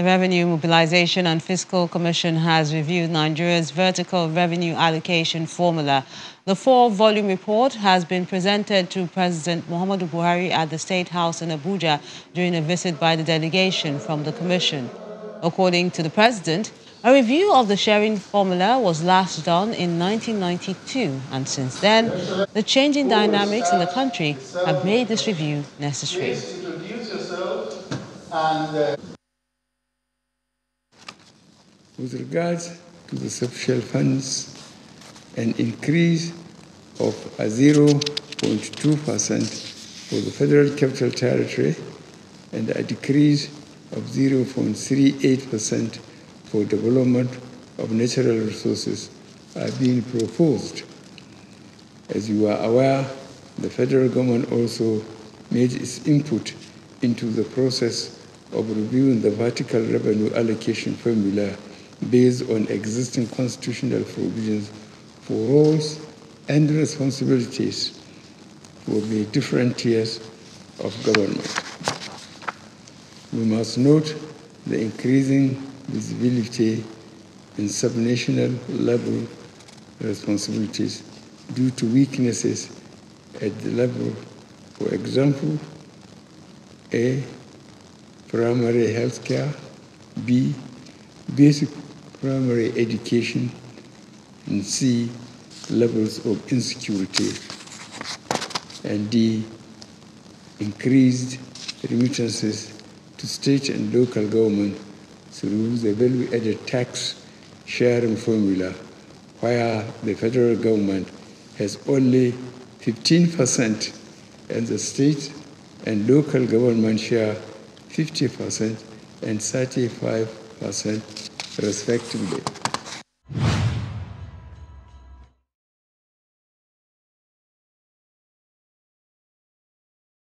The Revenue Mobilization and Fiscal Commission has reviewed Nigeria's vertical revenue allocation formula. The four-volume report has been presented to President Muhammadu Buhari at the State House in Abuja during a visit by the delegation from the Commission. According to the President, a review of the sharing formula was last done in 1992, and since then, the changing dynamics in the country have made this review necessary. With regards to the social funds, an increase of 0.2% for the Federal Capital Territory and a decrease of 0.38% for development of natural resources are being proposed. As you are aware, the federal government also made its input into the process of reviewing the vertical revenue allocation formula based on existing constitutional provisions for roles and responsibilities for the different tiers of government. We must note the increasing visibility in subnational level responsibilities due to weaknesses at the level, for example, A, primary health care, B, basic primary education, and C, levels of insecurity, and D, increased remittances to state and local government through the value-added tax sharing formula, where the federal government has only 15% and the state and local government share 50% and 35% respectively.